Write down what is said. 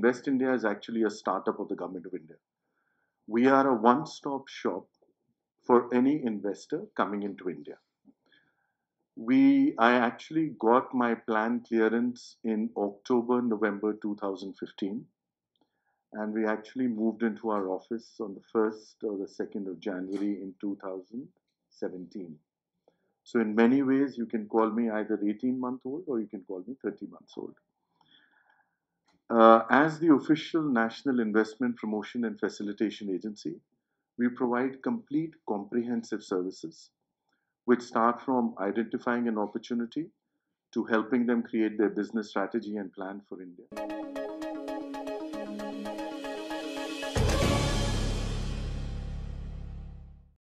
Invest India is actually a startup of the Government of India. We are a one stop shop for any investor coming into India. We, I actually got my plan clearance in October, November 2015 and we actually moved into our office on the 1st or the 2nd of January in 2017. So, in many ways, you can call me either 18 month old or you can call me 30 months old. Uh, as the official National Investment Promotion and Facilitation Agency, we provide complete comprehensive services which start from identifying an opportunity to helping them create their business strategy and plan for India.